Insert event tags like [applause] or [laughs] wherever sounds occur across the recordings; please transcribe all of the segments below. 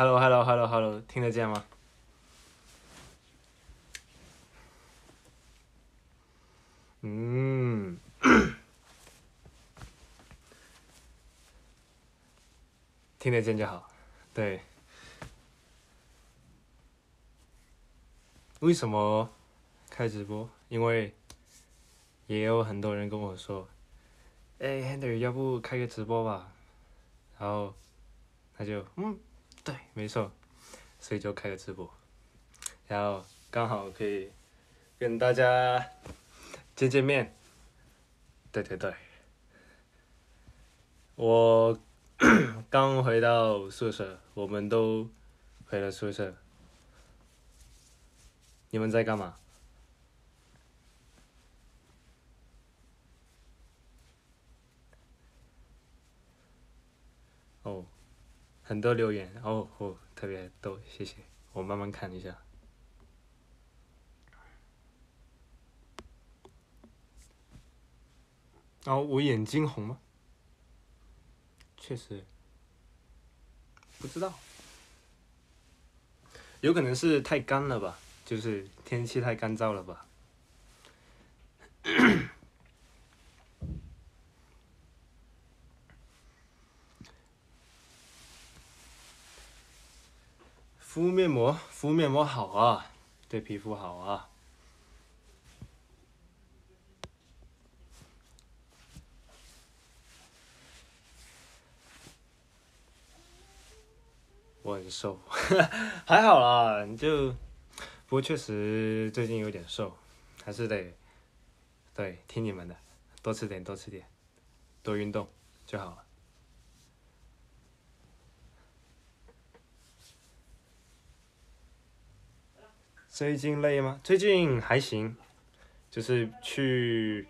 Hello，Hello，Hello，Hello，听得见吗？嗯，[coughs] 听得见就好。对。为什么开直播？因为也有很多人跟我说：“哎，Henry，要不开个直播吧？”然后他就嗯，对，没错，所以就开了直播，然后刚好可以跟大家见见面。对对对，我刚回到宿舍，我们都回了宿舍。你们在干嘛？哦，很多留言哦哦，特别逗，谢谢，我慢慢看一下。哦，我眼睛红吗？确实，不知道，有可能是太干了吧。就是天气太干燥了吧？敷面膜，敷面膜好啊，对皮肤好啊。我很瘦，[laughs] 还好啦，你就。不过确实最近有点瘦，还是得，对，听你们的，多吃点，多吃点，多运动就好了。最近累吗？最近还行，就是去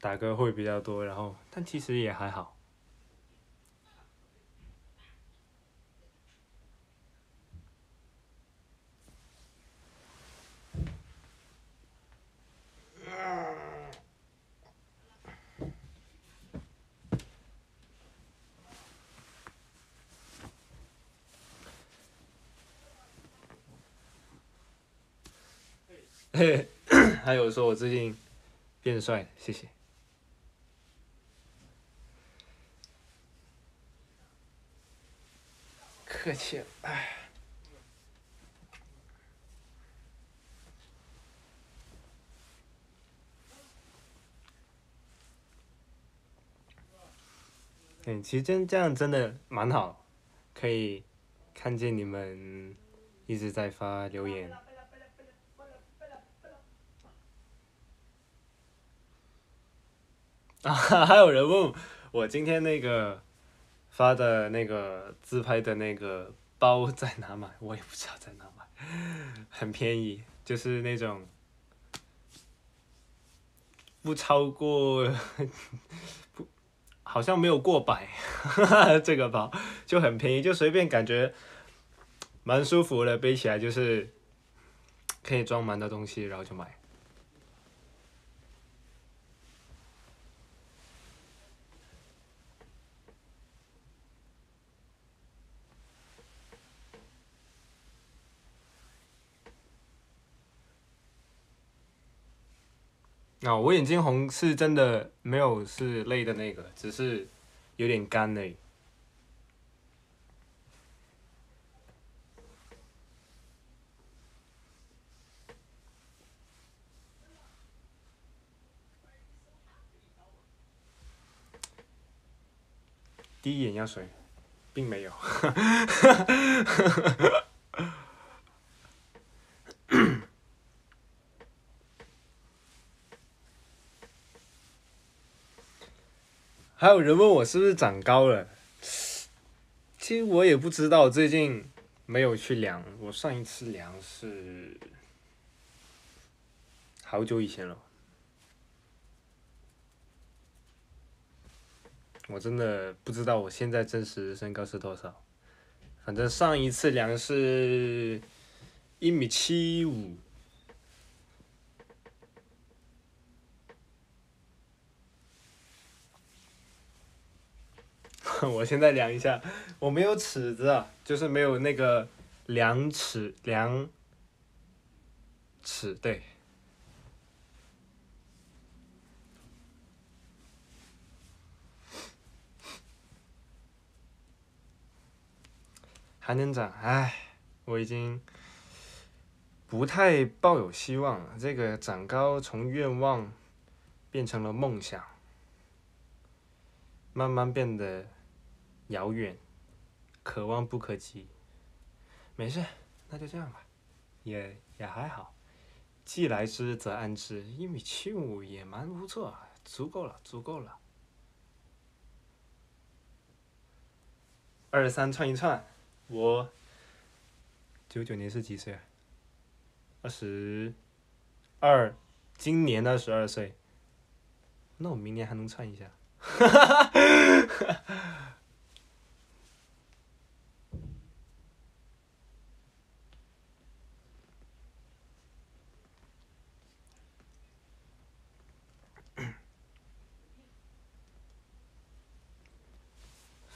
打歌会比较多，然后但其实也还好。[coughs] 还有说我最近变帅，谢谢。客气，哎。嗯，其实真这样真的蛮好，可以看见你们一直在发留言。啊，[laughs] 还有人问我今天那个发的那个自拍的那个包在哪买，我也不知道在哪买，很便宜，就是那种不超过不，好像没有过百，[laughs] 这个包就很便宜，就随便感觉蛮舒服的，背起来就是可以装蛮多东西，然后就买。那，我眼睛红是真的没有是累的那个，只是有点干已。滴眼药水，并没有。[laughs] 还有人问我是不是长高了，其实我也不知道，最近没有去量。我上一次量是好久以前了，我真的不知道我现在真实身高是多少。反正上一次量是一米七五。[laughs] 我现在量一下，我没有尺子啊，就是没有那个量尺量尺，对。还能长，唉，我已经不太抱有希望了。这个长高从愿望变成了梦想，慢慢变得遥远，可望不可及。没事，那就这样吧，也也还好。既来之则安之，一米七五也蛮不错，足够了，足够了。二三串一串。我九九年是几岁啊？二十二，今年二十二岁。那我明年还能串一下哈哈哈哈。[laughs]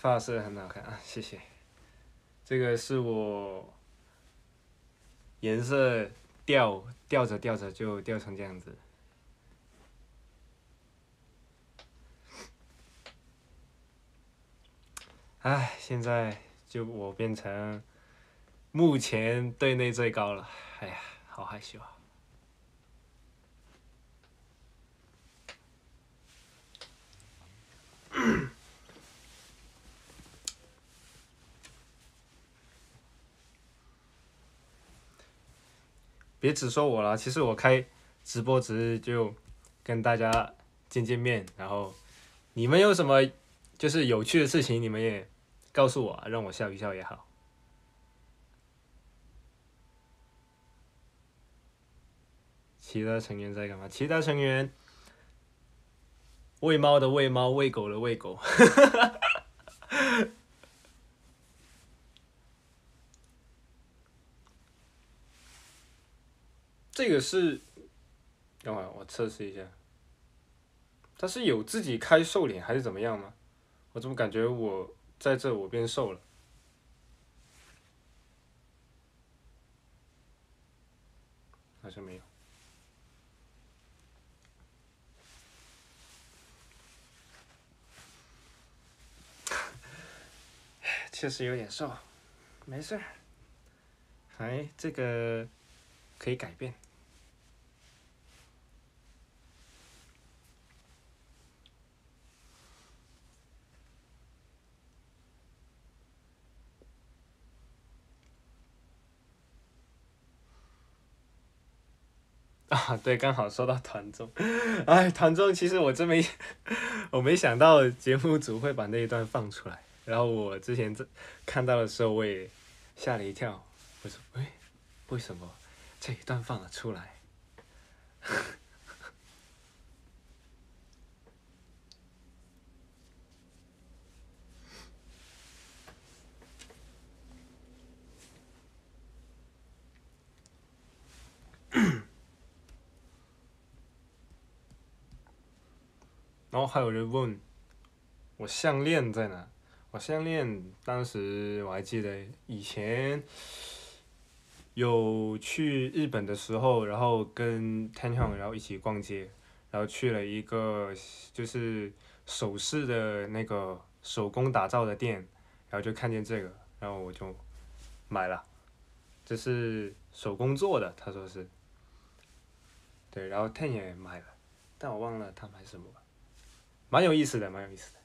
发色很好看啊，谢谢。这个是我颜色掉掉着掉着就掉成这样子，唉，现在就我变成目前队内最高了，哎呀，好害羞啊。别只说我了，其实我开直播只是就跟大家见见面，然后你们有什么就是有趣的事情，你们也告诉我，让我笑一笑也好。其他成员在干嘛？其他成员喂猫的喂猫，喂狗的喂狗。[laughs] 这个是，等会我测试一下，他是有自己开瘦脸还是怎么样吗？我怎么感觉我在这我变瘦了？好像没有，[laughs] 确实有点瘦，没事儿，还这个可以改变。啊，对，刚好说到团综，哎，团综其实我真没，我没想到节目组会把那一段放出来，然后我之前这看到的时候我也吓了一跳，我说，哎，为什么？这一段放了出来？然后还有人问我项链在哪？我项链当时我还记得以前有去日本的时候，然后跟 Ten Hong 然后一起逛街，然后去了一个就是首饰的那个手工打造的店，然后就看见这个，然后我就买了，这是手工做的，他说是，对，然后 Ten 也买了，但我忘了他买什么。蛮有意思的，蛮有意思的。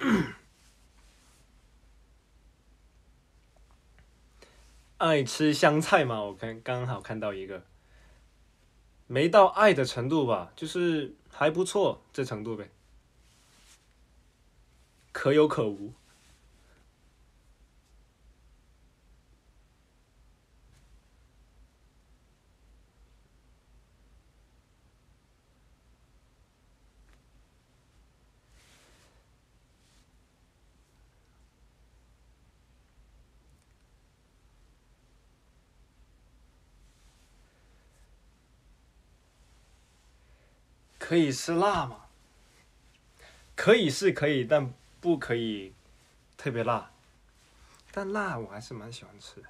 [coughs] 爱吃香菜吗？我看刚好看到一个，没到爱的程度吧，就是还不错这程度呗，可有可无。可以吃辣吗？可以是可以，但不可以特别辣。但辣我还是蛮喜欢吃的。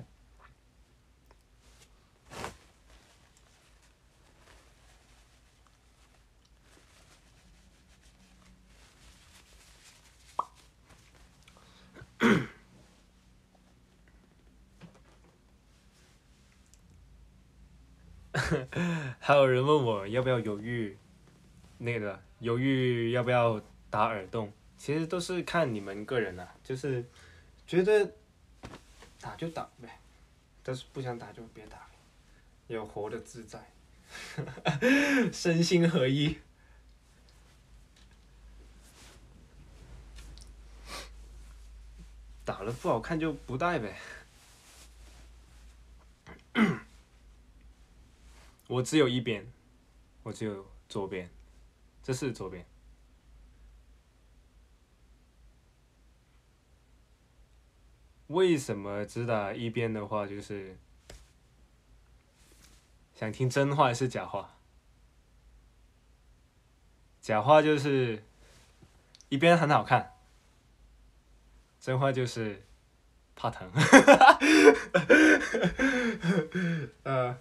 [clears throat] 还有人问我要不要犹豫，那个犹豫要不要打耳洞，其实都是看你们个人啦、就是觉得打就打呗，但是不想打就别打，要活得自在，[laughs] 身心合一。打了不好看就不戴呗。我只有一边，我只有左边，这是左边。为什么只打一边的话，就是想听真话还是假话？假话就是一边很好看，真话就是怕疼。[laughs] 呃。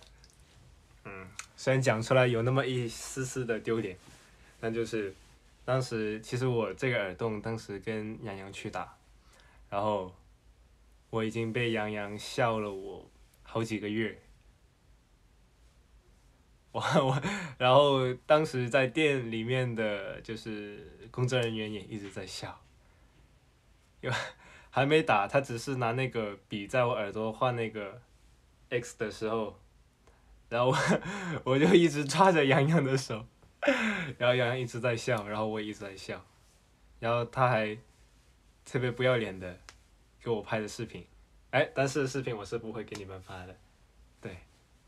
虽然讲出来有那么一丝丝的丢脸，但就是当时其实我这个耳洞当时跟杨洋去打，然后我已经被杨洋笑了我好几个月，我我然后当时在店里面的就是工作人员也一直在笑，因为还没打，他只是拿那个笔在我耳朵画那个 X 的时候。然后我 [laughs] 我就一直抓着洋洋的手，[laughs] 然后洋洋一直在笑，然后我也一直在笑，然后他还特别不要脸的给我拍的视频，哎，但是视频我是不会给你们发的，对，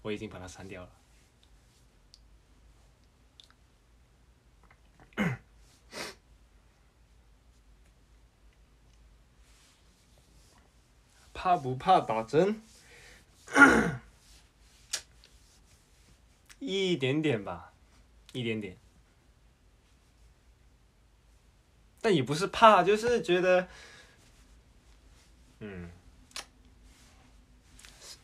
我已经把它删掉了。[coughs] 怕不怕打针？[coughs] 一点点吧，一点点，但也不是怕，就是觉得，嗯，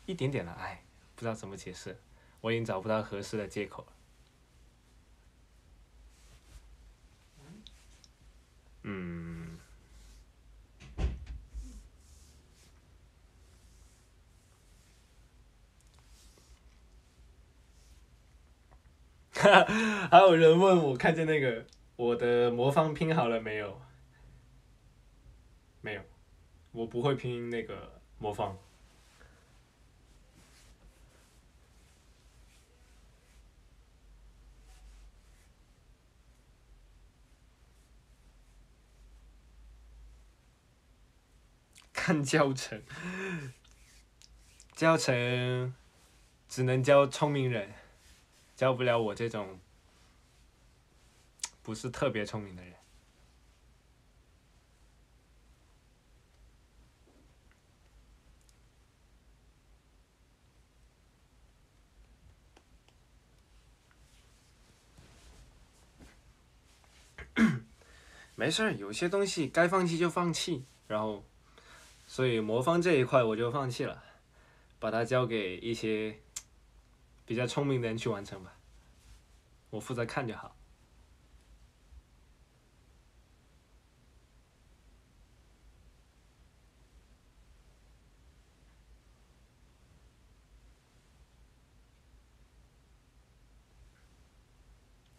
一点点了，哎，不知道怎么解释，我已经找不到合适的借口了。嗯。[laughs] 还有人问我看见那个我的魔方拼好了没有？没有，我不会拼那个魔方。看教程，教程只能教聪明人。教不了我这种不是特别聪明的人。[coughs] 没事儿，有些东西该放弃就放弃，然后，所以魔方这一块我就放弃了，把它交给一些。比较聪明的人去完成吧，我负责看就好。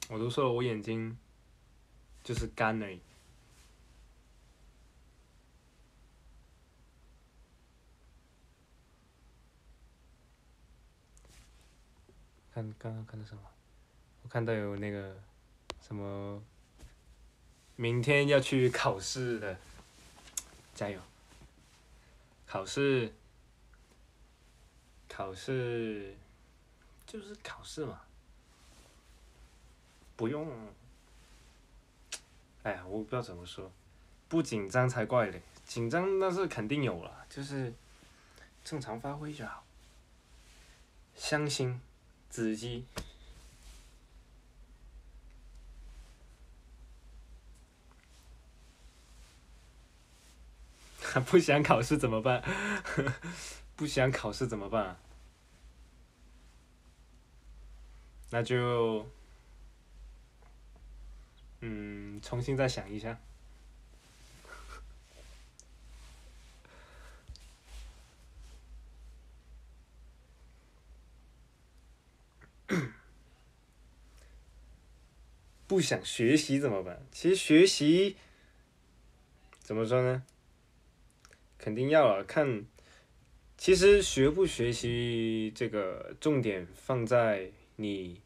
我都说了，我眼睛就是干而已。看刚刚看的什么？我看到有那个什么，明天要去考试的，加油！考试，考试，就是考试嘛，不用。哎呀，我不知道怎么说，不紧张才怪嘞！紧张那是肯定有了，就是正常发挥就好，相信。子机。[laughs] 不想考试怎么办？[laughs] 不想考试怎么办？那就嗯重新再想一下。不想学习怎么办？其实学习怎么说呢？肯定要了，看。其实学不学习这个重点放在你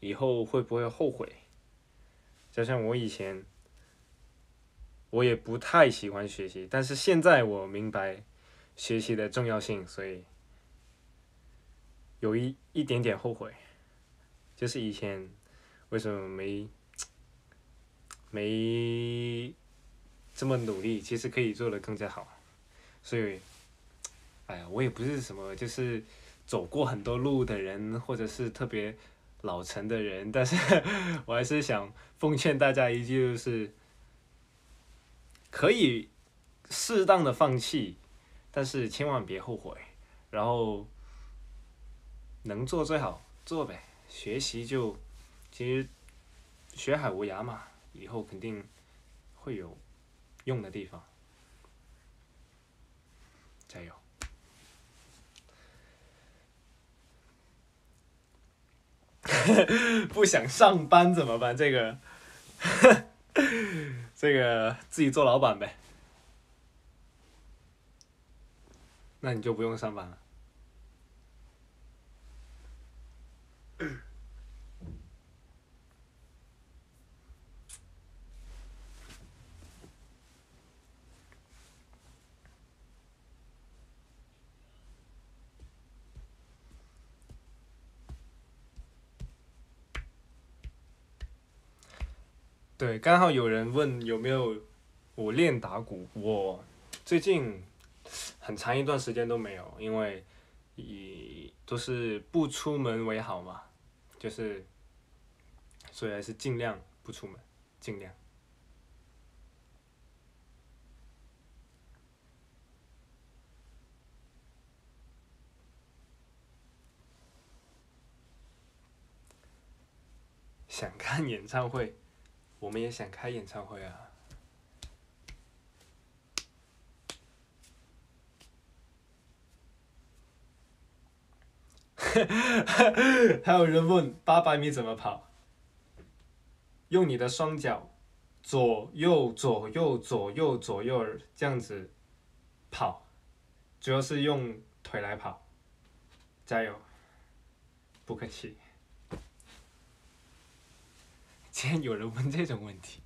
以后会不会后悔。就像我以前，我也不太喜欢学习，但是现在我明白学习的重要性，所以有一一点点后悔，就是以前为什么没没这么努力，其实可以做的更加好，所以。哎呀，我也不是什么就是走过很多路的人，或者是特别老成的人，但是 [laughs] 我还是想奉劝大家一句，就是可以适当的放弃，但是千万别后悔。然后能做最好做呗，学习就其实学海无涯嘛，以后肯定会有用的地方。加油！[laughs] 不想上班怎么办？这个，[laughs] 这个自己做老板呗。那你就不用上班了。对，刚好有人问有没有我练打鼓，我最近很长一段时间都没有，因为以都是不出门为好嘛，就是所以还是尽量不出门，尽量。想看演唱会。我们也想开演唱会啊！[laughs] 还有人问八百米怎么跑？用你的双脚左右左右左右左右这样子跑，主要是用腿来跑。加油！不客气。竟然有人问这种问题，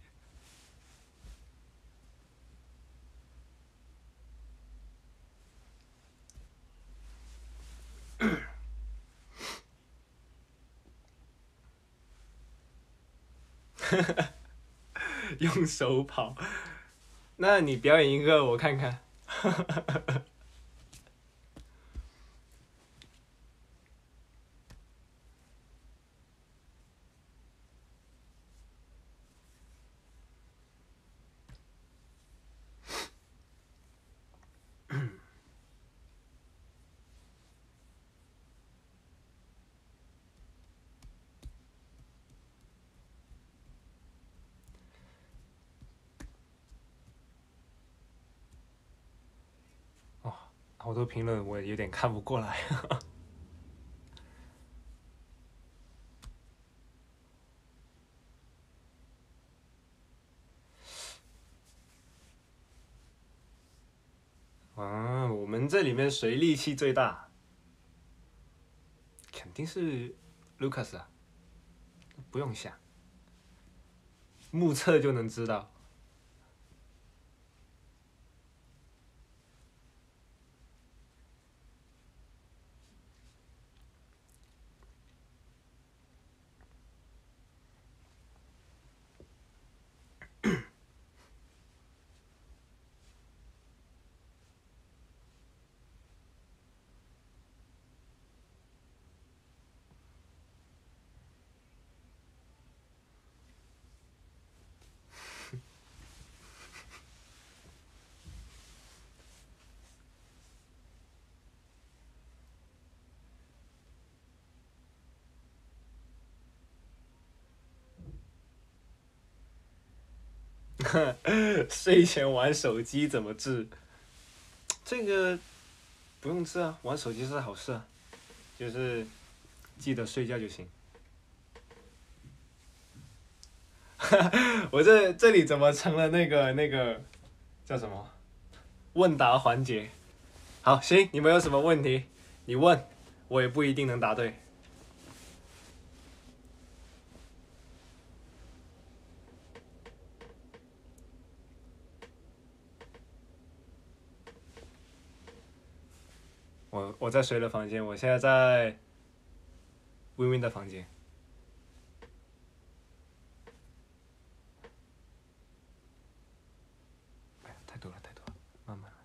[laughs] 用手跑，那你表演一个我看看。好多评论我有点看不过来。[laughs] 啊，我们这里面谁力气最大？肯定是 Lucas 啊，不用想，目测就能知道。[laughs] 睡前玩手机怎么治？这个不用治啊，玩手机是好事啊，就是记得睡觉就行。[laughs] 我这这里怎么成了那个那个叫什么问答环节？好，行，你们有什么问题，你问，我也不一定能答对。我在谁的房间？我现在在 Win Win 的房间。哎呀，太多了，太多了，慢慢来。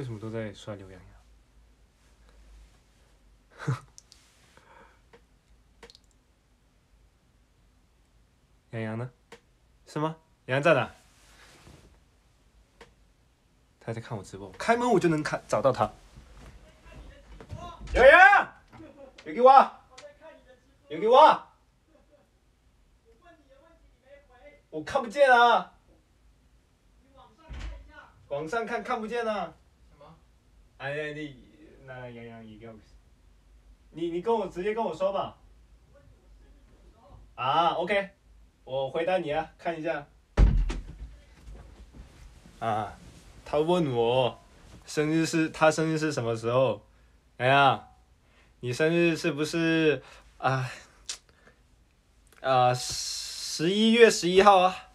为什么都在刷刘洋洋？[laughs] 洋洋呢？是吗？洋洋在哪？他在看我直播，开门我就能看找到他。洋洋，有给我，有给我，我看不见啊。网上看看不见啊。哎呀，你那洋洋一个，你你跟我直接跟我说吧。啊，OK，我回答你啊，看一下。啊，他问我生日是他生日是什么时候？哎呀，你生日是不是啊？啊，十一月十一号啊，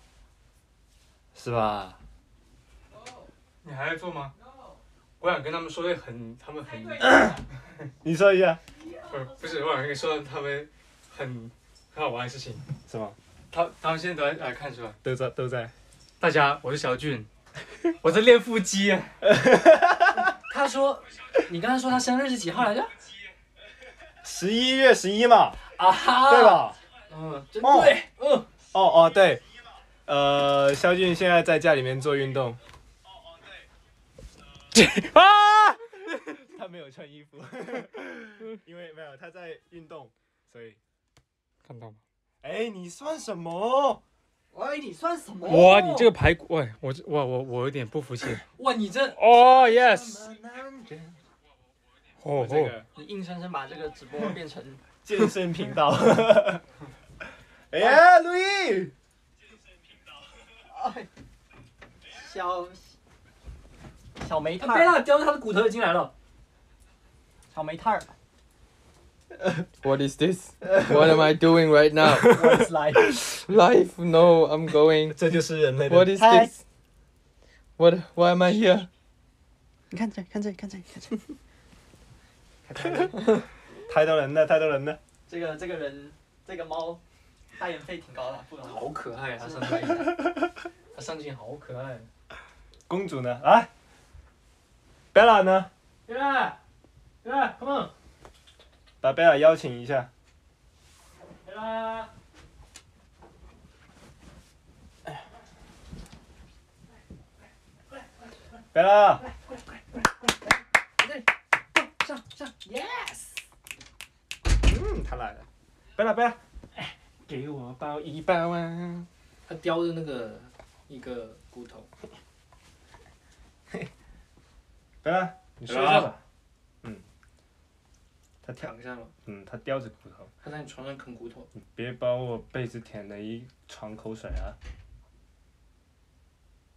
是吧？你还在做吗？我想跟他们说的很，他们很，[laughs] 你说一下，不是不是，我想跟你说他们很很好玩的事情。是吗？他他们现在都在来看是吧？都在都在。大家，我是小俊，[laughs] 我在练腹肌。[laughs] 他说，你刚才说他生日是几号来着？十一月十一嘛，啊哈，对？吧？嗯，真哦对，嗯，哦哦对，呃，肖俊现在在家里面做运动。啊！[laughs] 他没有穿衣服，[laughs] 因为没有他在运动，所以。看到吗？哎，你算什么？喂，你算什么？哇，你这个排骨，喂，我我我我有点不服气。哇，你这哦，yes，哦哦，我这个你硬生生把这个直播变成健身频道。[laughs] 哎呀，路易，哎小小煤炭。别让叼他的骨头已经来了。草莓炭儿。What is this? What am I doing right now? What's life? Life? No, I'm going. 这就是人类的。What is this? What? Why am I here? 你看这，看这，看这，看这。太多人了，太多人了。这个这个人，这个猫，代言费挺高的，不。好可爱啊！他上镜，他上镜好可爱。公主呢？来、，Bella 呢？贝拉，贝拉，come on，把 Bella 邀请一下。贝拉。Bella，上上，yes。嗯，他来了。Bella，Bella，给我抱一抱啊！他叼着那个一个骨头。Bella，你睡觉吧。嗯。他跳，躺下了，嗯，他叼着骨头。他在你床上啃骨头。你别把我被子舔了一床口水啊！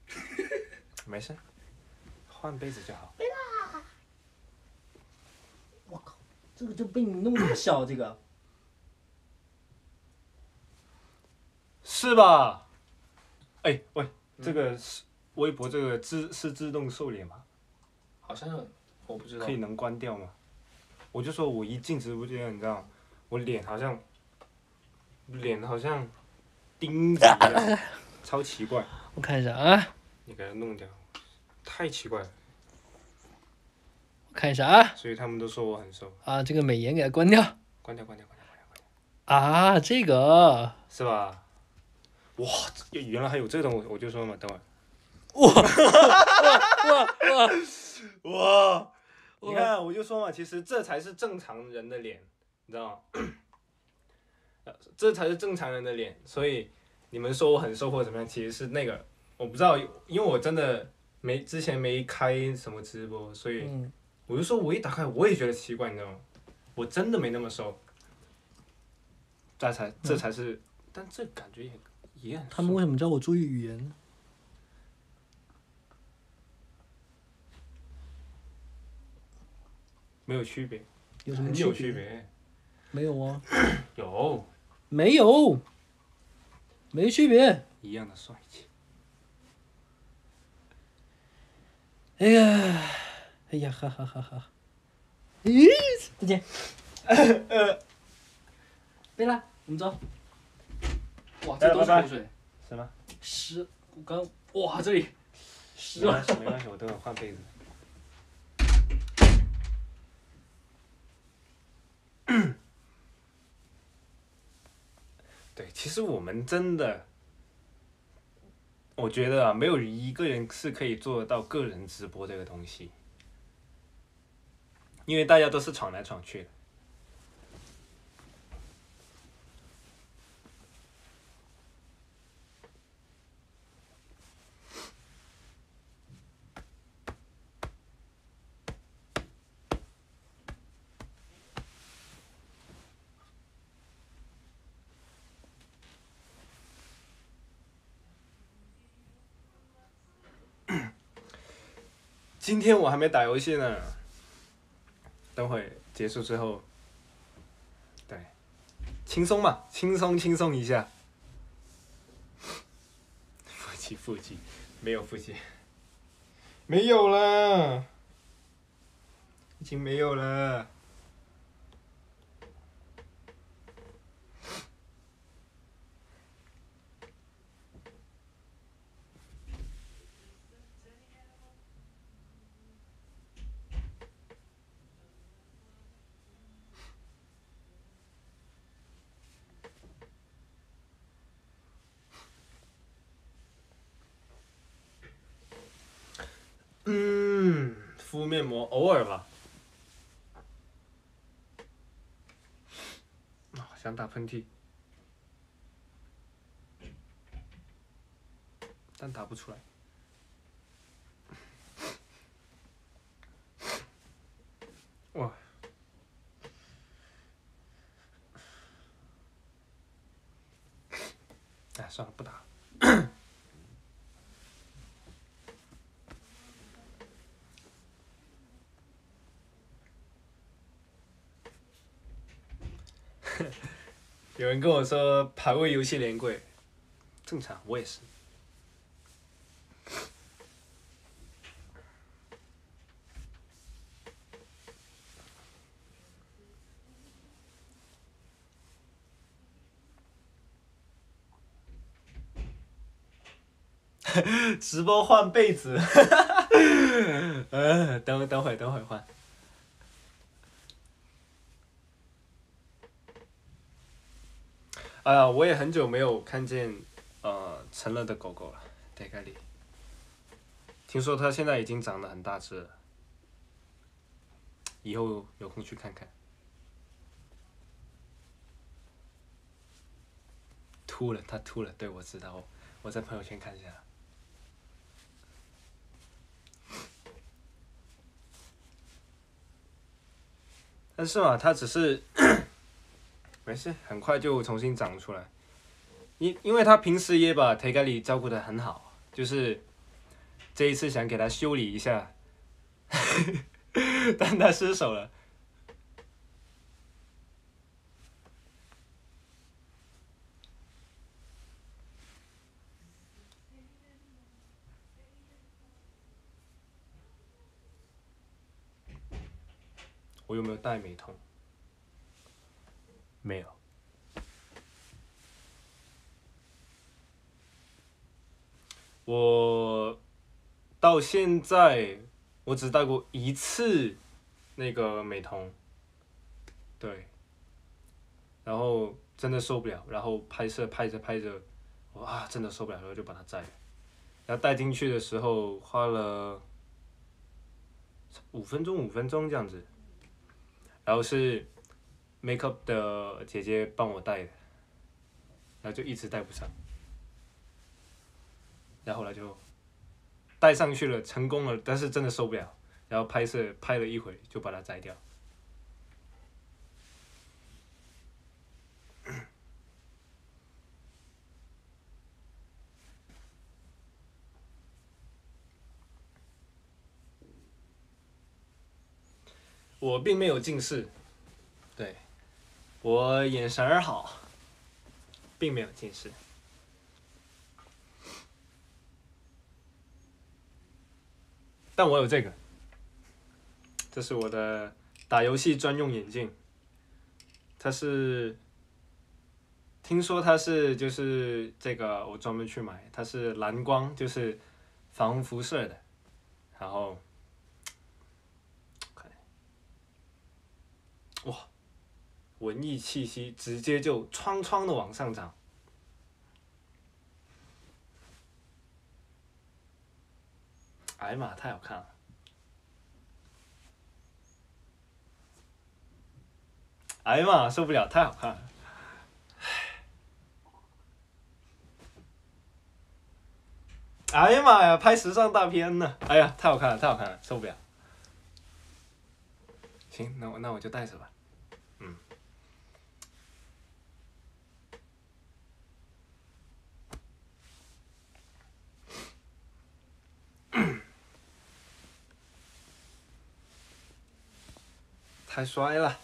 [laughs] 没事，换被子就好。我靠，这个就被你弄这么小，这个是吧？哎喂，这个是微博这个自是自动瘦脸吗？好像我不知道可以。能关掉吗？我就说我一进直播间，你知道，我脸好像脸好像钉子一样，[laughs] 超奇怪。我看一下啊，你给它弄掉，太奇怪了。看一下啊所以他们都说我很瘦。啊，这个美颜给它关掉关掉，关掉，关掉，关掉，关掉，啊，这个是吧？哇，这原来还有这种，我就说嘛，等会儿。哇哇，哇，你看，我就说嘛，其实这才是正常人的脸，你知道吗？呃这才是正常人的脸，所以你们说我很瘦或怎么样，其实是那个我不知道，因为我真的没之前没开什么直播，所以嗯，我就说我一打开我也觉得奇怪，你知道吗？我真的没那么瘦，这才这才是，但这感觉也也很。他们为什么叫我注意语言呢？没有区别，有什么区区别，没有啊，[coughs] 有没有，没区别。一样的帅气。哎呀，哎呀，哈哈哈哈！咦，再见。[coughs] 对了，我们走。哇，这都是口水，什么？湿。我刚哇，这里湿了没关。系，没关系，我等会换被子。对，其实我们真的，我觉得啊，没有一个人是可以做到个人直播这个东西，因为大家都是闯来闯去的。今天我还没打游戏呢，等会结束之后，对，轻松嘛，轻松轻松一下。[laughs] 腹肌腹肌，没有腹肌，没有了，已经没有了。嗯，敷面膜偶尔吧。啊，想打喷嚏，但打不出来。哇！哎，算了，不打了。有人跟我说排位游戏连跪，正常，我也是。[laughs] 直播换被子，[laughs] 呃，等等会等会换。哎呀，我也很久没有看见呃成了的狗狗了，戴盖里。听说它现在已经长得很大只了，以后有空去看看。秃了，它秃了，对我知道，我在朋友圈看一下。但是嘛，它只是没事，很快就重新长出来。因因为他平时也把忒盖里照顾的很好，就是这一次想给他修理一下，[laughs] 但他失手了。我有没有戴美瞳？没有。我到现在我只戴过一次那个美瞳，对，然后真的受不了，然后拍摄拍着拍着，哇，真的受不了，然后就把它摘了。然后戴进去的时候花了五分钟，五分钟这样子，然后是 makeup 的姐姐帮我戴的，然后就一直戴不上，然后后来就戴上去了，成功了，但是真的受不了，然后拍摄拍了一会就把它摘掉。我并没有近视，我眼神儿好，并没有近视。但我有这个，这是我的打游戏专用眼镜，它是，听说它是就是这个我专门去买，它是蓝光，就是防辐射的，然后，看，哇，文艺气息直接就哐哐的往上涨。哎呀妈，太好看了！哎呀妈，受不了，太好看了！哎呀妈呀，拍时尚大片呢！哎呀，太好看了，太好看了，受不了。行，那我那我就带着吧。太帅了！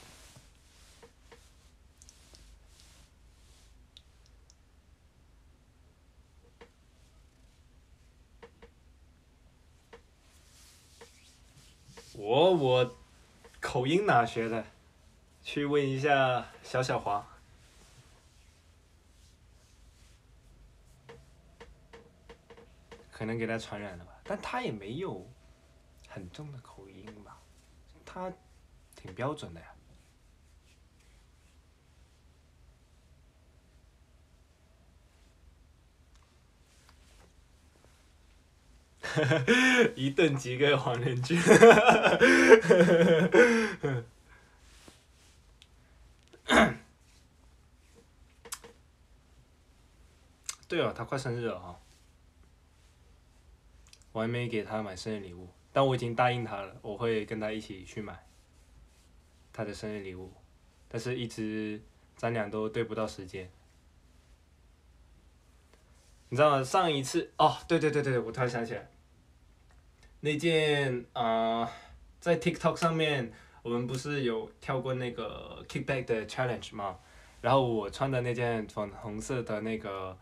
我我口音哪学的？去问一下小小黄。可能给他传染了吧，但他也没有很重的口音吧，他挺标准的呀。[laughs] 一顿几个黄人君。[coughs] 对哦，他快生日了哈、我还没给他买生日礼物，但我已经答应他了，我会跟他一起去买他的生日礼物，但是一直咱俩都对不到时间。你知道吗？上一次哦，对对对对，我突然想起来，那件啊、在 TikTok 上面，我们不是有跳过那个 Kickback 的 challenge 吗？然后我穿的那件粉红色的那个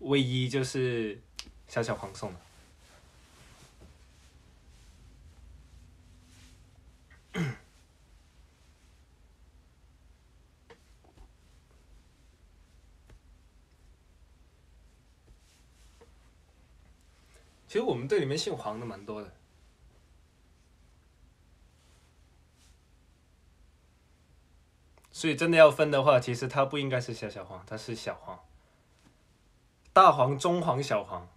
卫衣，就是小小黄送的。[coughs] 其实我们队里面姓黄的蛮多的。所以真的要分的话，其实他不应该是小小黄，他是小黄。大黄、中黄、小黄。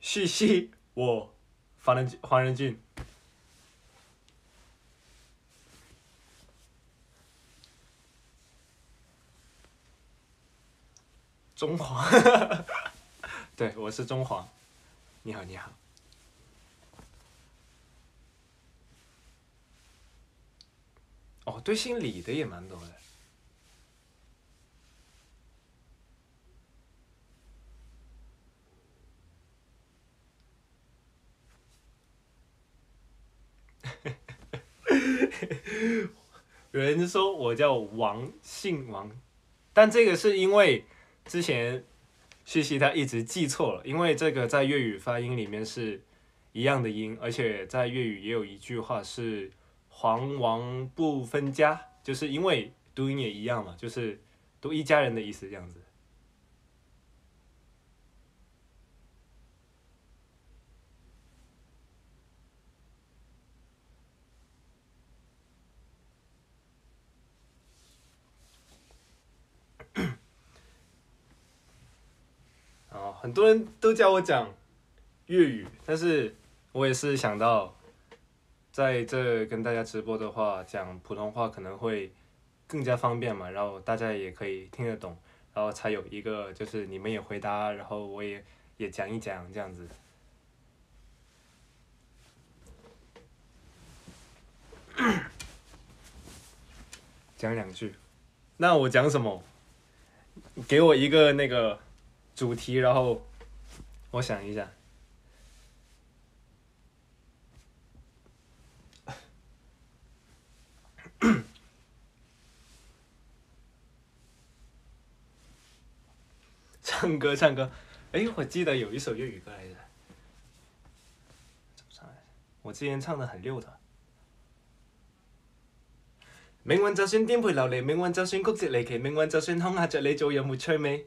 旭旭，我，黄仁黄仁俊。中黄，对，我是中黄。你好，你好。哦，对，姓李的也蛮多的。[laughs] 有人说我叫王，姓王，但这个是因为之前旭旭他一直记错了，因为这个在粤语发音里面是一样的音，而且在粤语也有一句话是“黄王不分家”，就是因为读音也一样嘛，就是读一家人的意思这样子。很多人都叫我讲粤语，但是我也是想到，在这跟大家直播的话，讲普通话可能会更加方便嘛，然后大家也可以听得懂，然后才有一个就是你们也回答，然后我也也讲一讲这样子。讲两句，那我讲什么？给我一个那个主题，然后我想一下。唱歌，唱歌。哎，我记得有一首粤语歌来着，怎么唱来着？我之前唱的很溜的。命运就算颠沛流离，命运就算曲折离奇，命运就算恐吓着你做任沒趣味。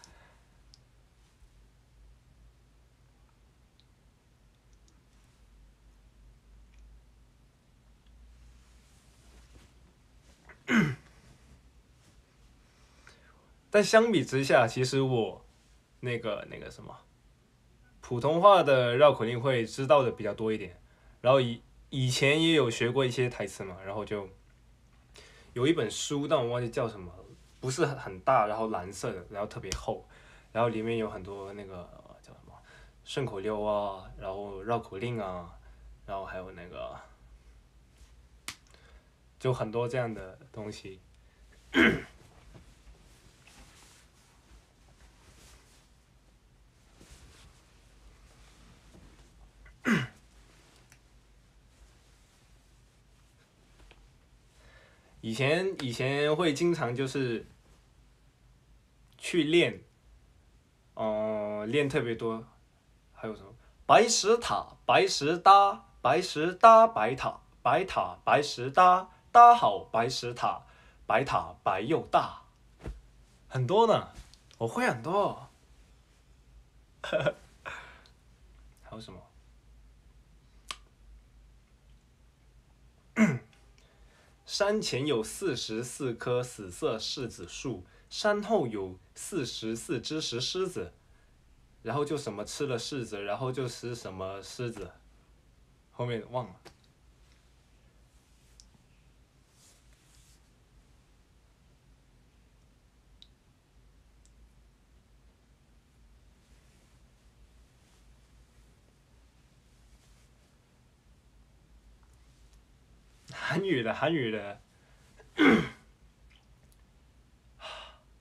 但相比之下，其实我那个那个什么普通话的绕口令会知道的比较多一点，然后以以前也有学过一些台词嘛，然后就有一本书，但我忘记叫什么，不是很大，然后蓝色的，然后特别厚，然后里面有很多那个叫什么顺口溜啊，然后绕口令啊，然后还有那个就很多这样的东西。以前以前会经常就是去练，哦、呃，練特别多，还有什么白石塔、白石搭、白石搭白塔、白塔白石搭搭好白石塔，白塔白又大，很多呢，我会很多，[laughs] 还有什么？[coughs] 山前有四十四棵死色柿子树，山后有四十四只石狮子，然后就什么吃了柿子，然后就吃什么狮子，后面忘了。韩语的，韩语的，[clears throat]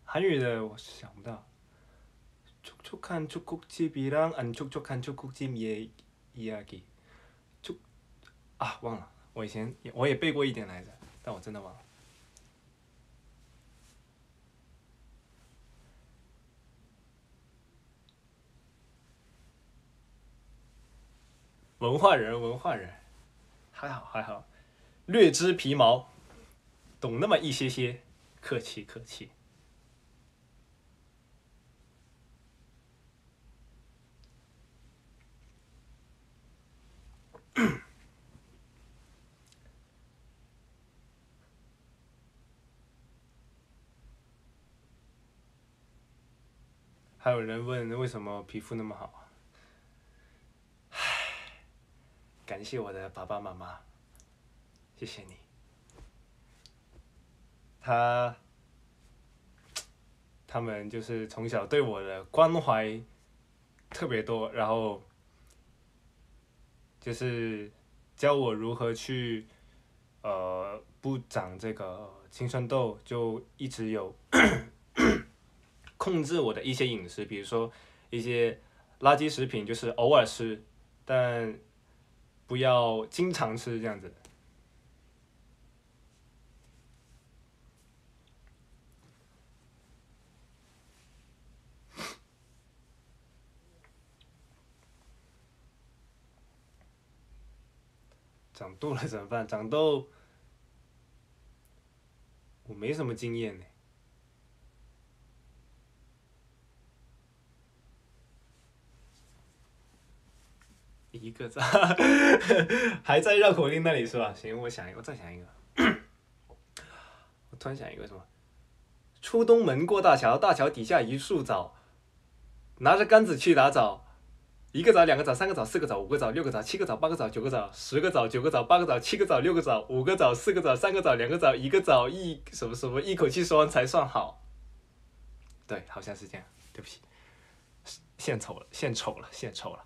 韩语的我想不到。촉촉한 초국집이랑 안 촉촉한 초국집의 이야기。촉啊，忘了，我以前我也背过一点来着，但我真的忘了。文化人，文化人，还好，还好。 略知皮毛，懂那么一些些，客气客气。还有人问为什么皮肤那么好？唉，感谢我的爸爸妈妈。谢谢你。他，他们就是从小对我的关怀特别多，然后就是教我如何去呃不长这个青春痘，就一直有控制我的一些饮食，比如说一些垃圾食品，就是偶尔吃，但不要经常吃这样子。长痘了怎么办？长痘，我没什么经验呢。一个字，[laughs] 还在绕口令那里是吧？行，我想一个，我再想一个。我突然想一个什么？出东门过大桥，大桥底下一树枣，拿着杆子去打枣。一个枣，两个枣，三个枣，四个枣，五个枣，六个枣，七个枣，八个枣，九个枣，十个枣，九个枣，八个枣，七个枣，六个枣，五个枣，四个枣，三个枣，两个枣，一个枣，一什么什么，一口气说完才算好。对，好像是这样。对不起，献丑了，献丑了，献丑了。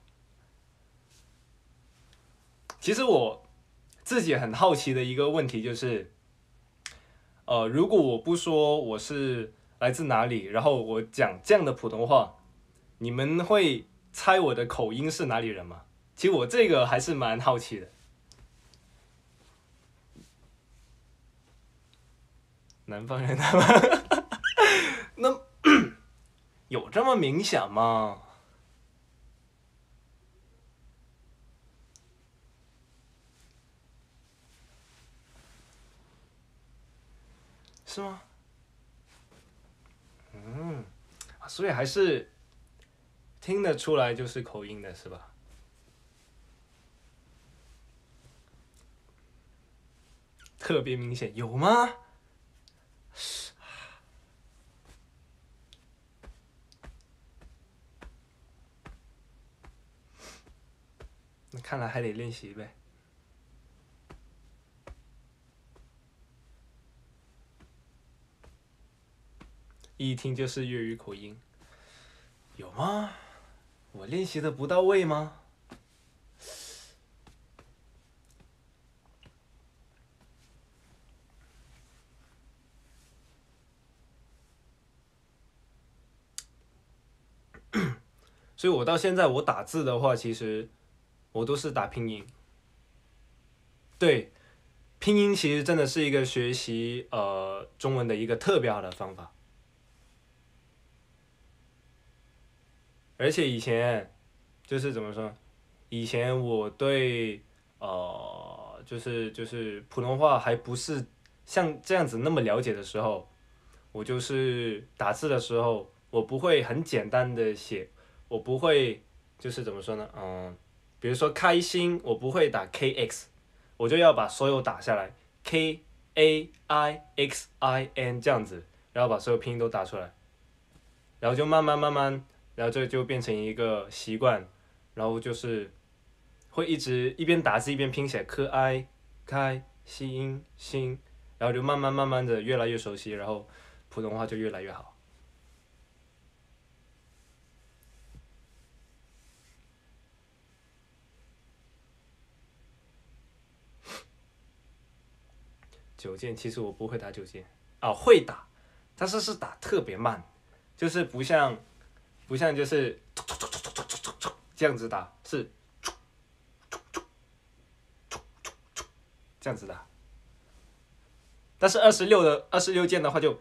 其实我自己很好奇的一个问题就是，呃，如果我不说我是来自哪里，然后我讲这样的普通话，你们会猜我的口音是哪里人吗？其实我这个还是蛮好奇的。南方人他们，[laughs] 那有这么明显吗？是吗？嗯，所以还是听得出来就是口音的是吧？特别明显，有吗？那看来还得练习呗。一听就是粤语口音，有吗？我练习的不到位吗？[clears throat] 所以我到现在我打字的话，其实我都是打拼音。对，拼音其实真的是一个学习呃中文的一个特别好的方法。而且以前就是怎么说？以前我对呃，就是就是普通话还不是像这样子那么了解的时候，我就是打字的时候，我不会很简单的写，我不会就是怎么说呢？嗯，比如说开心，我不会打 K X，我就要把所有打下来，K A I X I N 这样子，然后把所有拼音都打出来，然后就慢慢慢慢。然后这就变成一个习惯，然后就是会一直一边打字一边拼写，可爱、开心、心，然后就慢慢慢慢的越来越熟悉，然后普通话就越来越好。[laughs] 九键其实我不会打九键，啊会打，但是是打特别慢，就是不像。不像就是这样子打，是这样子打。但是二十六的二十六键的话就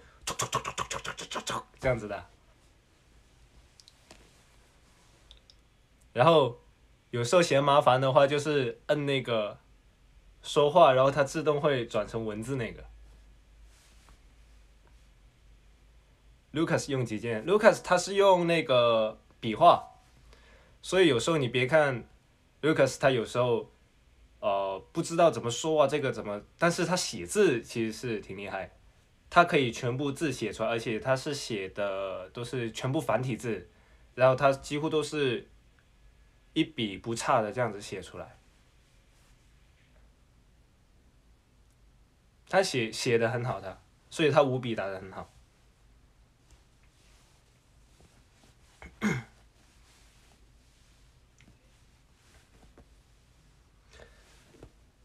这样子的。然后有时候嫌麻烦的话，就是摁那个说话，然后它自动会转成文字那个。Lucas 用几键？Lucas 他是用那个笔画，所以有时候你别看 Lucas 他有时候呃不知道怎么说啊，这个怎么？但是他写字其实是挺厉害，他可以全部字写出来，而且他是写的都是全部繁体字，然后他几乎都是一笔不差的这样子写出来。他写写的很好的，所以他五笔打的很好。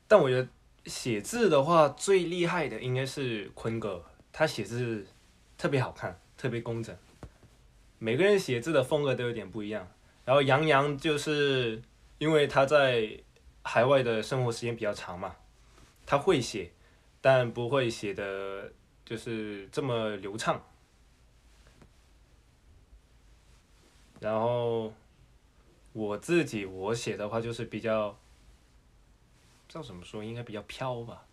但我觉得写字的话，最厉害的应该是坤哥，他写字特别好看，特别工整。每个人写字的风格都有点不一样。然后杨洋就是因为他在海外的生活时间比较长嘛，他会写，但不会写的就是这么流畅。然后我自己我写的话就是比较，不知道怎么说，应该比较飘吧。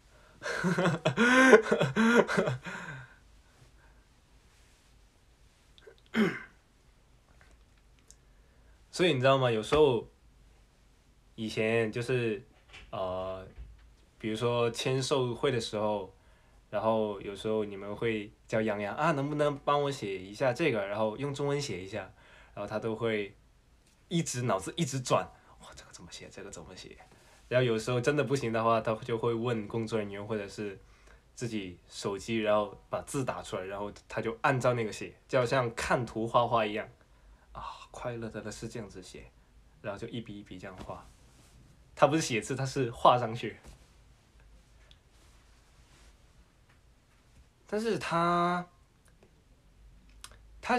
所以你知道吗？有时候以前就是呃，比如说签售会的时候，然后有时候你们会叫洋洋啊，能不能帮我写一下这个，然后用中文写一下，然后他都会一直脑子一直转，哇，这个怎么写？这个怎么写？然后有时候真的不行的话，他就会问工作人员或者是自己手机，然后把字打出来，然后他就按照那个写，就好像看图画画一样。啊，快乐的的是这样子写，然后就一笔一笔这样画。他不是写字，他是画上去。但是他，他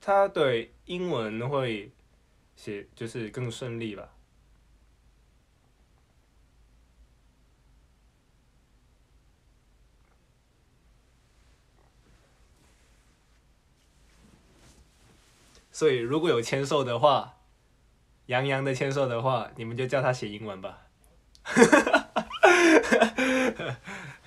他对英文会写就是更顺利吧。所以如果有签售的话，杨洋的签售的话，你们就叫他写英文吧。[laughs]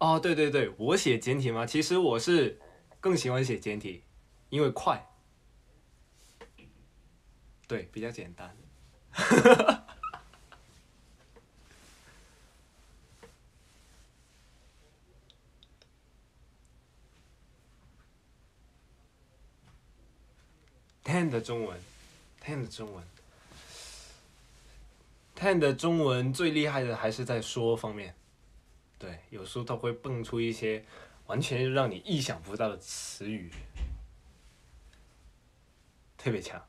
哦，对对对，我写简体吗，其实我是更喜欢写简体，因为快，对，比较简单。[laughs] Ten 的中文，Ten 的中文，Ten 的中文最厉害的还是在说方面。对，有时候它会蹦出一些完全让你意想不到的词语，特别强。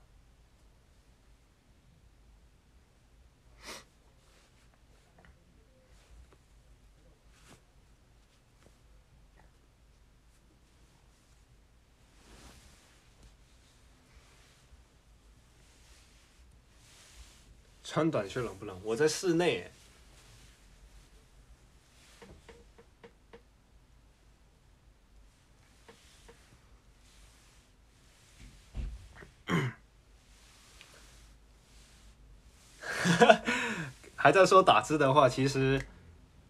穿短袖冷不冷？我在室内。还在说打字的话，其实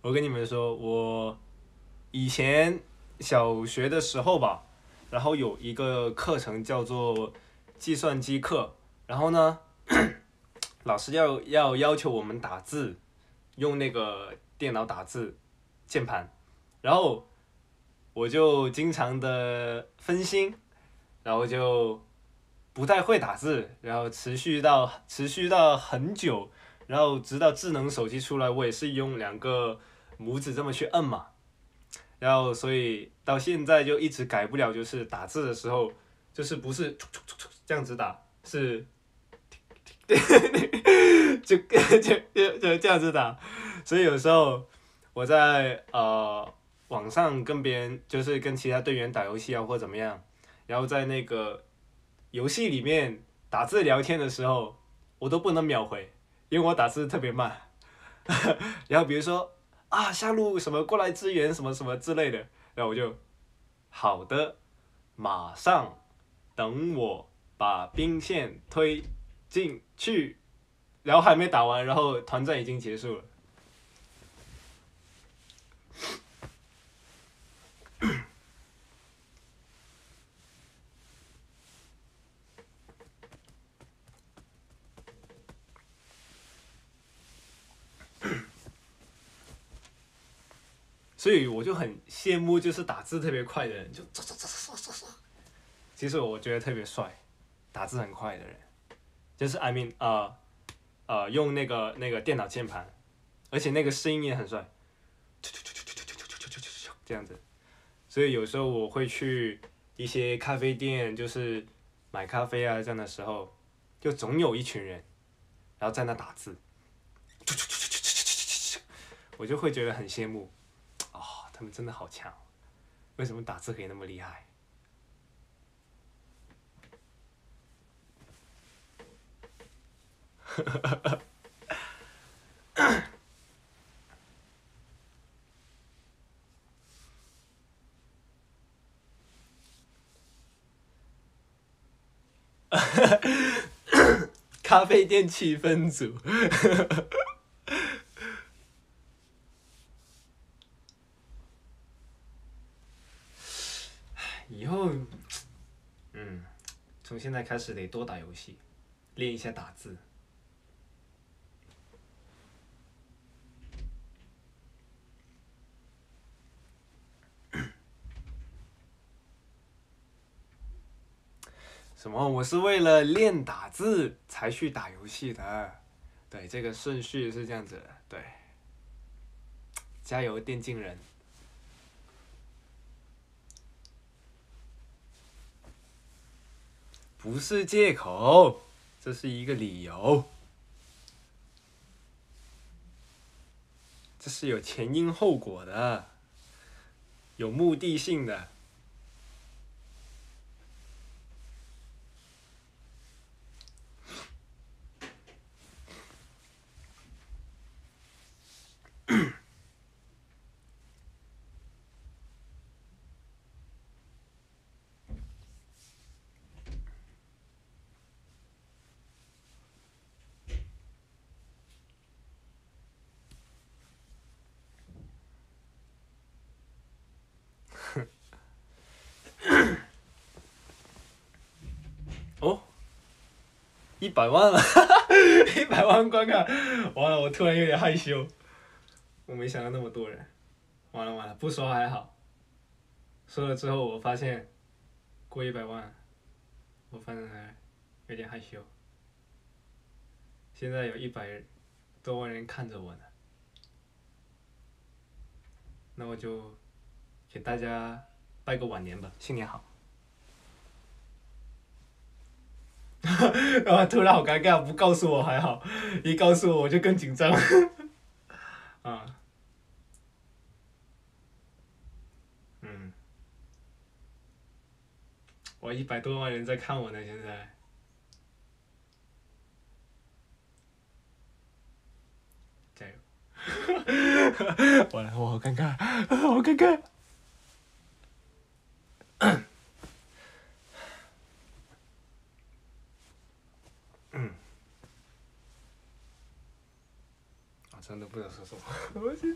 我跟你们说，我以前小学的时候吧，然后有一个课程叫做计算机课，然后呢，[clears throat] 老师要要要求我们打字，用那个电脑打字键盘，然后我就经常的分心，然后就不太会打字，然后持续到持续到很久。然后直到智能手机出来，我也是用两个拇指这么去摁嘛。然后所以到现在就一直改不了，就是打字的时候，就是不是这样子打，是，就就就就这样子打。所以有时候我在呃网上跟别人，就是跟其他队员打游戏啊或怎么样，然后在那个游戏里面打字聊天的时候，我都不能秒回。因为我打字特别慢，[laughs] 然后比如说啊下路什么过来支援什么什么之类的，然后我就好的，马上等我把兵线推进去，然后还没打完，然后团战已经结束了。所以我就很羡慕，就是打字特别快的人，就唰唰唰唰唰唰。其实我觉得特别帅，打字很快的人，就是 I mean 呃呃用那个那个电脑键盘，而且那个声音也很帅，这样子。所以有时候我会去一些咖啡店，就是买咖啡啊这样的时候，就总有一群人，然后在那打字，我就会觉得很羡慕，他们真的好强，为什么打字可以那么厉害？咖啡店气氛组。以后，嗯，从现在开始得多打游戏，练一下打字。[coughs] 什么？我是为了练打字才去打游戏的，对，这个顺序是这样子的，对。加油，电竞人！不是借口，这是一个理由，这是有前因后果的，有目的性的。哦，一百万了，[laughs] 一百万观看，完了，我突然有点害羞，我没想到那么多人，完了完了，不说还好，说了之后我发现过一百万，我反正有点害羞。现在有一百多万人看着我呢，那我就给大家拜个晚年吧，新年好。[laughs] 啊！突然好尴尬，不告诉我还好，一告诉我我就更紧张。[laughs] 啊，嗯，我一百多万人在看我呢，现在。加油！[laughs] 完了，我好尴尬，好尴尬。真的不知道说什么。[laughs] 我去。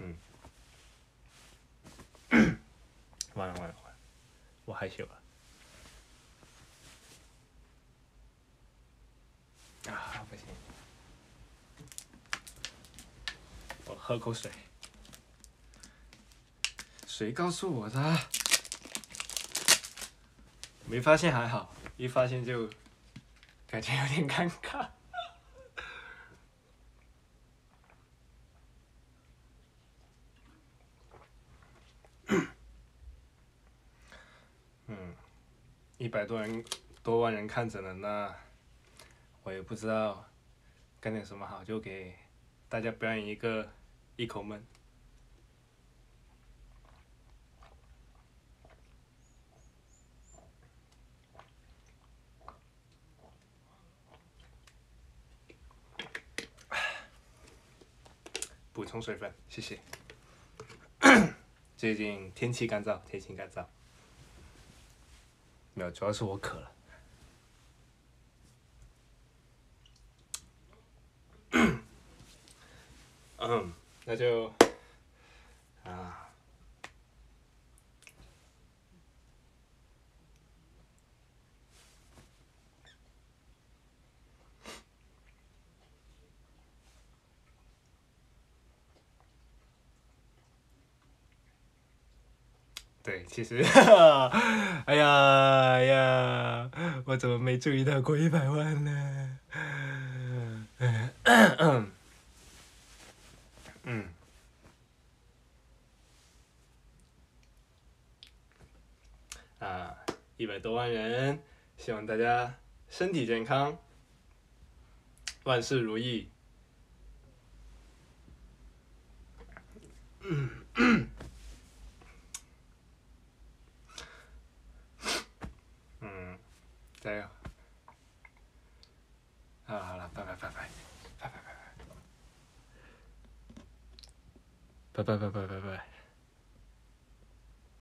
嗯。[coughs] 完了完了完了，我害羞了。啊，不行。我喝口水。谁告诉我的？没发现还好，一发现就感觉有点尴尬。嗯，一百多人多万人看着呢，那我也不知道干点什么好，就给大家表演一个一口闷。充水分，谢谢。最近天气干燥，天气干燥。没有，主要是我渴了。[coughs] 嗯，那就啊，对，其实，[laughs] 哎呀哎呀，我怎么没注意到过一百万呢？[coughs] 嗯，啊，一百多万人，希望大家身体健康，万事如意。嗯，[coughs] 加油！啊，好了，拜拜拜拜，拜拜拜拜，拜拜拜拜拜拜。